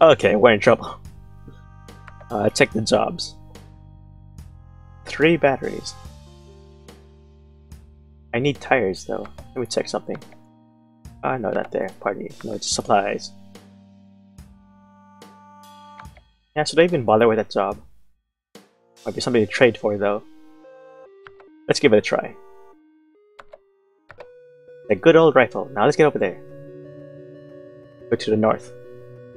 Okay, we're in trouble. Uh, check the jobs. Three batteries. I need tires though. Let me check something. Ah, no, not there. Party. No, it's supplies. Yeah, should I even bother with that job? Might be something to trade for though. Let's give it a try. A good old rifle. Now let's get over there. Go to the north.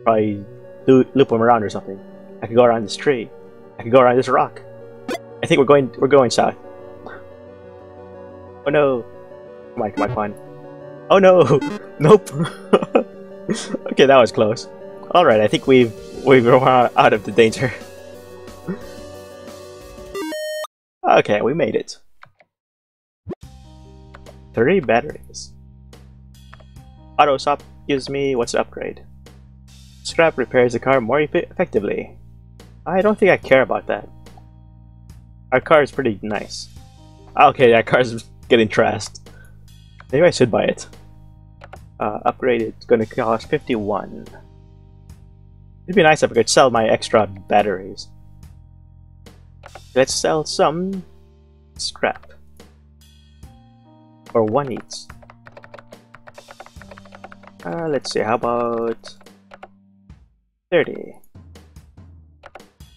Probably loop, loop them around or something. I could go around this tree. I could go around this rock. I think we're going we're going south. Oh no! Come on, come on, come on. Oh no! Nope! okay, that was close. Alright, I think we've we've run out of the danger. okay, we made it. Three batteries. Auto shop gives me what's the upgrade? Scrap repairs the car more effectively. I don't think I care about that. Our car is pretty nice. Okay, that car's getting trashed. Maybe I should buy it. Uh, upgrade it's gonna cost 51. It'd be nice if I could sell my extra batteries. Let's sell some scrap. Or one each. Uh, let's see, how about 30?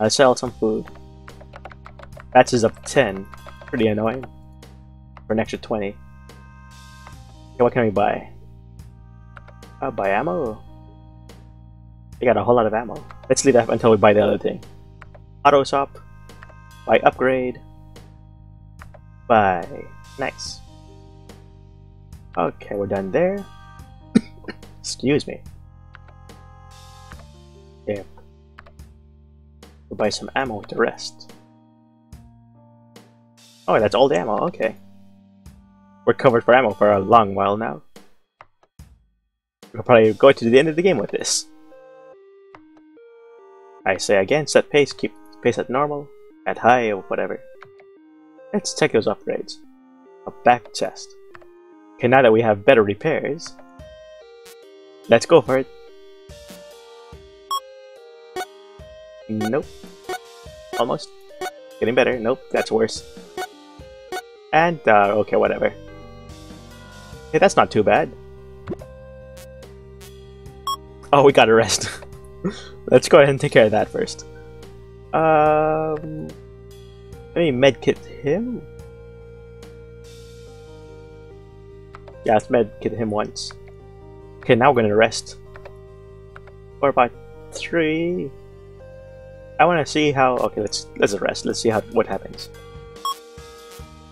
I'll sell some food. Batches of 10. Pretty annoying. For an extra 20. Okay, what can we buy? Uh, buy ammo? We got a whole lot of ammo. Let's leave that until we buy the other thing. Auto shop. Buy upgrade. Buy. Nice. Okay, we're done there. Excuse me. Yeah. We'll buy some ammo with the rest. Oh, that's all the ammo, okay. We're covered for ammo for a long while now. We'll probably go to the end of the game with this. I say again, set pace, keep pace at normal, at high, or whatever. Let's check those upgrades. A back chest. Okay, now that we have better repairs, let's go for it. Nope. Almost. Getting better. Nope, that's worse. And, uh, okay, whatever. Okay, that's not too bad. Oh, we got a rest. Let's go ahead and take care of that first. Um, let me medkit him. Yeah, let's medkit him once. Okay, now we're gonna rest. For about three. I want to see how. Okay, let's let's rest. Let's see how what happens.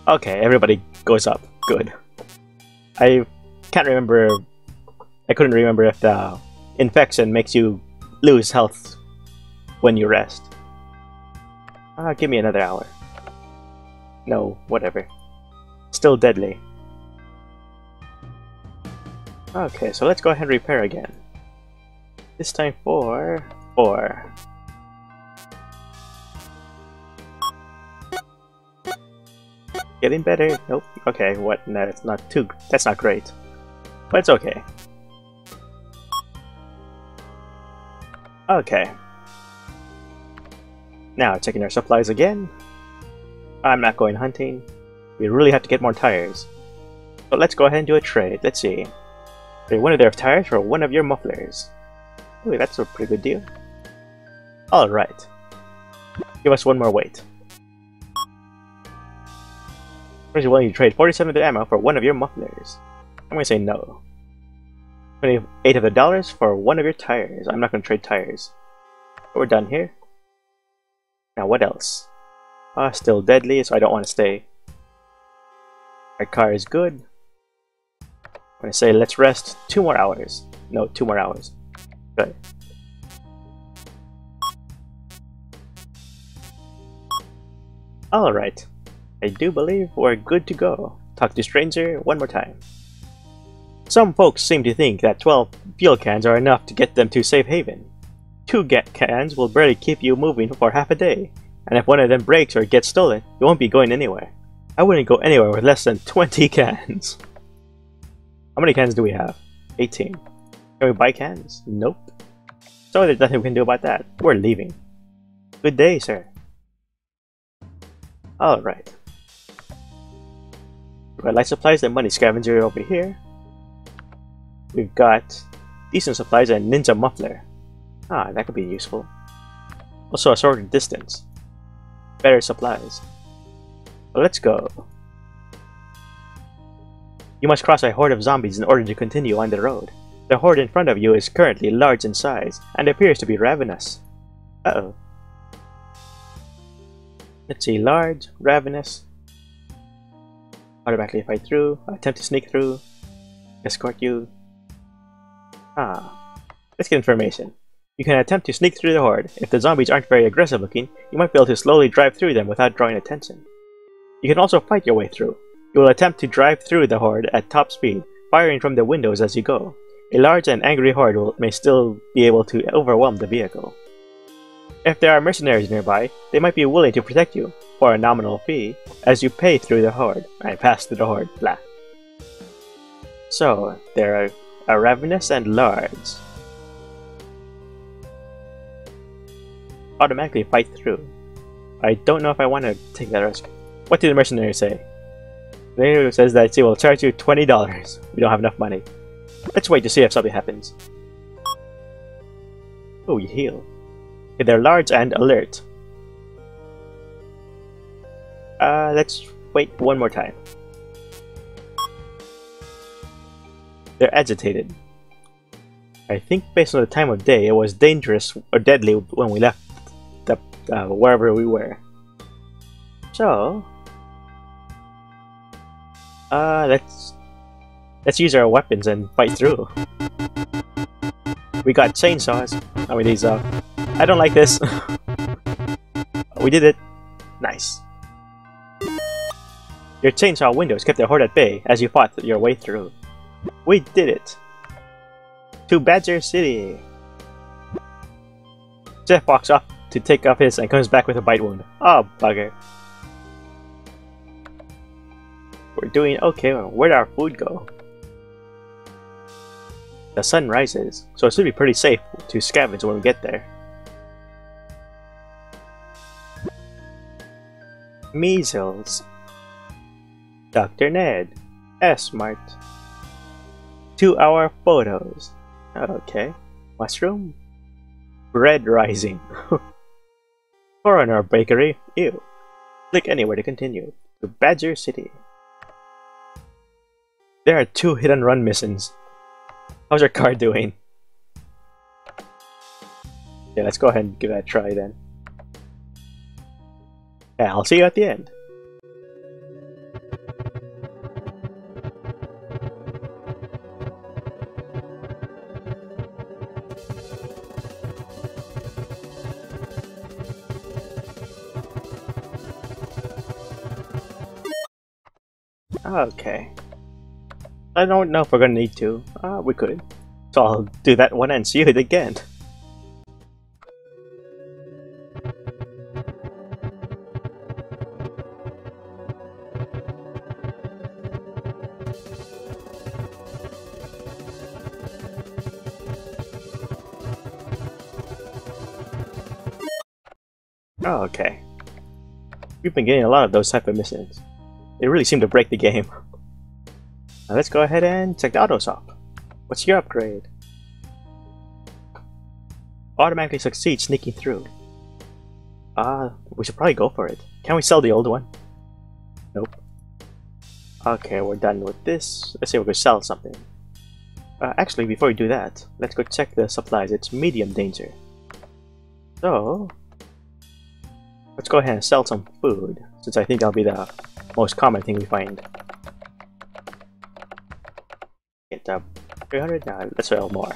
Okay, everybody goes up. Good. I can't remember. I couldn't remember if the infection makes you lose health when you rest. Ah, give me another hour. No, whatever. Still deadly. Okay, so let's go ahead and repair again. This time for... four. Getting better. Nope. Okay, what? No, it's not too... That's not great. But it's okay. Okay. Now, checking our supplies again. I'm not going hunting. We really have to get more tires. But let's go ahead and do a trade. Let's see. Trade one of their tires for one of your mufflers. Ooh, that's a pretty good deal. Alright. Give us one more weight. Are you willing to trade 47 of the ammo for one of your mufflers? I'm gonna say no. 28 of the dollars for one of your tires. I'm not gonna trade tires. But we're done here. Now what else? Ah, uh, still deadly, so I don't want to stay. My car is good. I'm gonna say let's rest two more hours. No, two more hours. Good. Alright. I do believe we're good to go. Talk to stranger one more time. Some folks seem to think that 12 fuel cans are enough to get them to safe haven. Two get cans will barely keep you moving for half a day, and if one of them breaks or gets stolen, you won't be going anywhere. I wouldn't go anywhere with less than 20 cans. How many cans do we have? 18. Can we buy cans? Nope. So there's nothing we can do about that. We're leaving. Good day, sir. Alright. Red light supplies and money scavenger over here. We've got decent supplies and ninja muffler. Ah, that could be useful. Also a sorted distance. Better supplies. Well, let's go. You must cross a horde of zombies in order to continue on the road. The horde in front of you is currently large in size and appears to be ravenous. Uh-oh. Let's see, large, ravenous. Automatically fight through, attempt to sneak through, escort you. Ah, let's get information. You can attempt to sneak through the horde. If the zombies aren't very aggressive looking, you might be able to slowly drive through them without drawing attention. You can also fight your way through. You will attempt to drive through the horde at top speed, firing from the windows as you go. A large and angry horde will, may still be able to overwhelm the vehicle. If there are mercenaries nearby, they might be willing to protect you, for a nominal fee, as you pay through the horde, I pass through the horde, blah. So, there are, ravenous and large. Automatically fight through. I don't know if I want to take that risk. What did the mercenary say? The mercenary says that she will charge you $20. We don't have enough money. Let's wait to see if something happens. Oh, you heal. They're large and alert. Uh, let's wait one more time. They're agitated. I think based on the time of day, it was dangerous or deadly when we left the, uh, wherever we were. So, uh, let's let's use our weapons and fight through. We got chainsaws. I mean, these uh, I don't like this. we did it. Nice. Your chainsaw windows kept the horde at bay as you fought your way through. We did it! To Badger City! Jeff walks off to take off his and comes back with a bite wound. Oh, bugger. We're doing okay, where'd our food go? The sun rises, so it should be pretty safe to scavenge when we get there. Measles. Dr. Ned. S-Mart. Two-hour photos. Okay. Mushroom. Bread rising. Coroner Bakery. Ew. Click anywhere to continue. To Badger City. There are two hit and run missions. How's your car doing? Yeah, let's go ahead and give that a try then. Yeah, I'll see you at the end. Okay. I don't know if we're gonna need to. Uh, we could. So I'll do that one and see you again. Okay. We've been getting a lot of those type of missions. They really seemed to break the game. Now let's go ahead and check the auto shop. What's your upgrade? Automatically succeed sneaking through. Ah, uh, we should probably go for it. Can we sell the old one? Nope. Okay, we're done with this. Let's see if we can sell something. Uh, actually, before we do that, let's go check the supplies. It's medium danger. So, let's go ahead and sell some food, since I think that'll be the most common thing we find. Get up 300 now, let's sell more.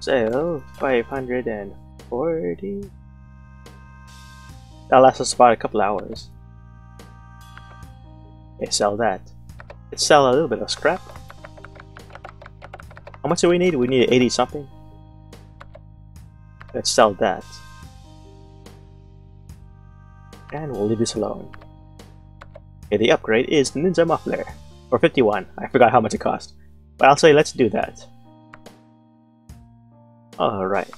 So 540. That lasts us about a couple hours. Okay, sell that. Let's sell a little bit of scrap. How much do we need? We need 80 something. Let's sell that. And we'll leave this alone. Okay, the upgrade is the Ninja Muffler. Or 51. I forgot how much it cost. But I'll say let's do that. Alright.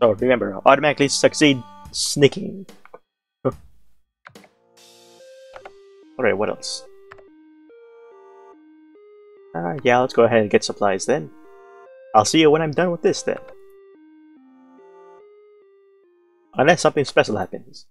So remember, automatically succeed sneaking. Alright, what else? Uh, yeah, let's go ahead and get supplies then. I'll see you when I'm done with this then. Unless something special happens.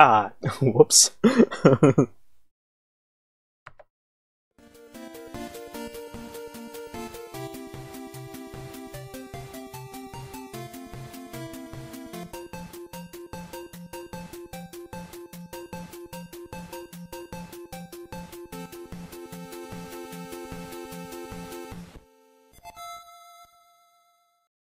Ah, whoops.